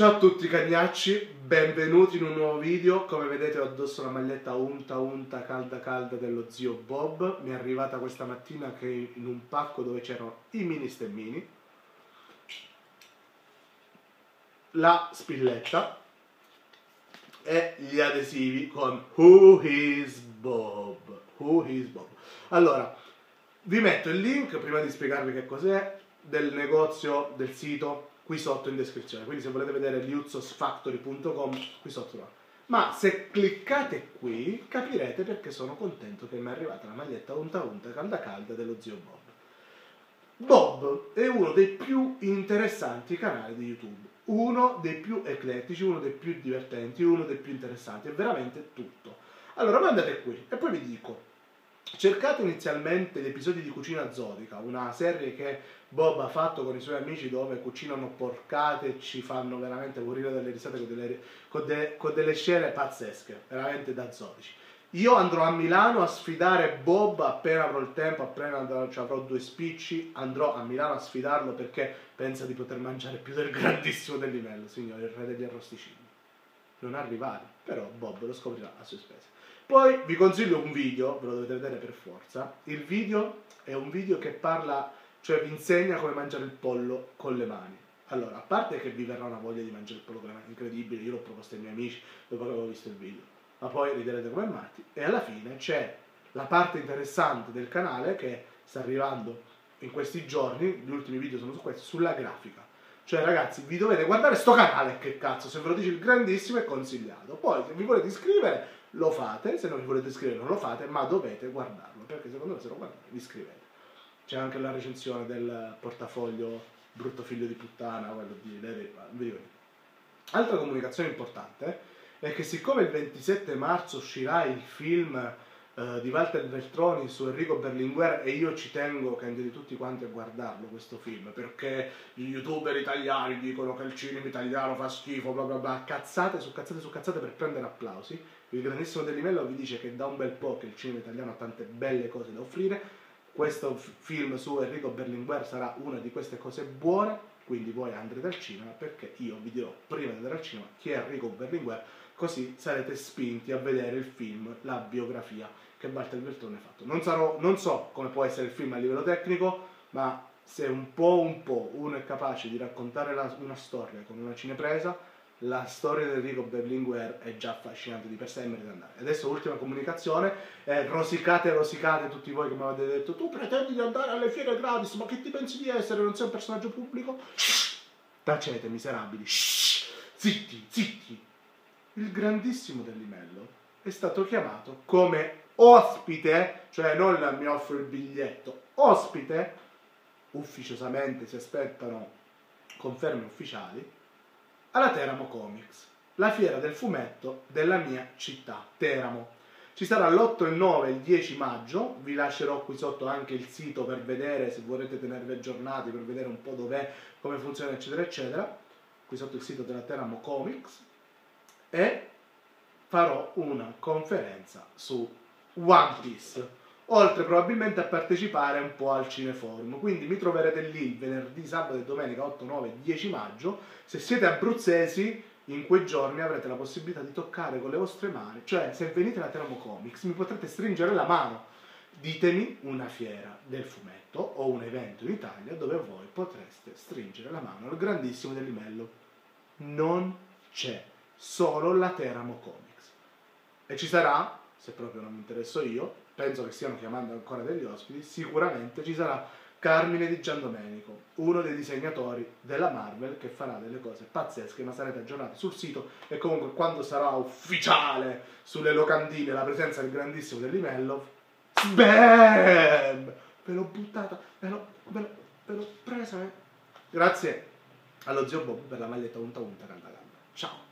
Ciao a tutti cagnacci, benvenuti in un nuovo video. Come vedete ho addosso la maglietta unta unta calda calda dello zio Bob. Mi è arrivata questa mattina che in un pacco dove c'erano i mini stemmini, la spilletta e gli adesivi con Who is Bob? Who is Bob? Allora, vi metto il link prima di spiegarvi che cos'è del negozio, del sito qui sotto in descrizione. Quindi se volete vedere liuzzosfactory.com qui sotto là. Ma se cliccate qui capirete perché sono contento che mi è arrivata la maglietta unta unta calda calda dello zio Bob. Bob è uno dei più interessanti canali di YouTube, uno dei più eclettici, uno dei più divertenti, uno dei più interessanti, è veramente tutto. Allora mandate qui e poi vi dico, cercate inizialmente gli episodi di Cucina Zodica, una serie che Bob ha fatto con i suoi amici dove cucinano porcate e ci fanno veramente morire dalle risate con delle, con, de, con delle scene pazzesche, veramente da zodici. Io andrò a Milano a sfidare Bob appena avrò il tempo, appena andrò, cioè avrò due spicci, andrò a Milano a sfidarlo perché pensa di poter mangiare più del grandissimo del livello, signore, il re degli arrosticini. Non arrivare, però Bob lo scoprirà a sue spese. Poi vi consiglio un video, ve lo dovete vedere per forza. Il video è un video che parla cioè vi insegna come mangiare il pollo con le mani. Allora, a parte che vi verrà una voglia di mangiare il pollo con le mani, incredibile, io l'ho proposto ai miei amici dopo che avevo visto il video, ma poi riderete come matti, e alla fine c'è la parte interessante del canale che sta arrivando in questi giorni, gli ultimi video sono su questo, sulla grafica. Cioè ragazzi, vi dovete guardare sto canale, che cazzo, se ve lo dice il grandissimo è consigliato. Poi se vi volete iscrivere lo fate, se non vi volete iscrivere non lo fate, ma dovete guardarlo, perché secondo me se lo guardate vi iscrivete. C'è anche la recensione del portafoglio brutto figlio di puttana, quello di Lady Altra comunicazione importante è che siccome il 27 marzo uscirà il film eh, di Walter Veltroni su Enrico Berlinguer e io ci tengo, candido di tutti quanti, a guardarlo questo film, perché gli youtuber italiani dicono che il cinema italiano fa schifo, bla bla bla, cazzate su cazzate su cazzate per prendere applausi. Il grandissimo Del Livello vi dice che da un bel po' che il cinema italiano ha tante belle cose da offrire, questo film su Enrico Berlinguer sarà una di queste cose buone, quindi voi andrete al cinema perché io vi dirò prima di andare al cinema chi è Enrico Berlinguer, così sarete spinti a vedere il film, la biografia che Walter Bertone ha fatto. Non, sarò, non so come può essere il film a livello tecnico, ma se un po' un po' uno è capace di raccontare la, una storia con una cinepresa, la storia di Enrico Berlinguer è già affascinante di per sé e merita andare. Adesso ultima comunicazione, eh, rosicate rosicate tutti voi che mi avete detto tu pretendi di andare alle fiere gratis, ma che ti pensi di essere? Non sei un personaggio pubblico? Tacete miserabili, zitti, zitti. Il grandissimo Dellimello è stato chiamato come ospite, cioè non mi offro il biglietto, ospite, ufficiosamente si aspettano conferme ufficiali, alla Teramo Comics, la fiera del fumetto della mia città, Teramo. Ci sarà l'8, il 9 e il 10 maggio, vi lascerò qui sotto anche il sito per vedere, se vorrete tenervi aggiornati, per vedere un po' dov'è, come funziona, eccetera, eccetera. Qui sotto il sito della Teramo Comics. E farò una conferenza su One Piece oltre probabilmente a partecipare un po' al Cineforum. Quindi mi troverete lì il venerdì, sabato e domenica 8, 9, 10 maggio. Se siete abruzzesi, in quei giorni avrete la possibilità di toccare con le vostre mani, cioè se venite alla Teramo Comics mi potrete stringere la mano. Ditemi una fiera del fumetto o un evento in Italia dove voi potreste stringere la mano al grandissimo del livello. Non c'è, solo la Teramo Comics. E ci sarà, se proprio non mi interesso io, penso che stiano chiamando ancora degli ospiti, sicuramente ci sarà Carmine Di Giandomenico, uno dei disegnatori della Marvel che farà delle cose pazzesche, ma sarete aggiornati sul sito e comunque quando sarà ufficiale sulle locandine la presenza del grandissimo del livello, BAM! Ve l'ho buttata, ve l'ho, ve l'ho, ve l'ho presa, eh. Grazie allo zio Bob per la maglietta unta unta canta Ciao!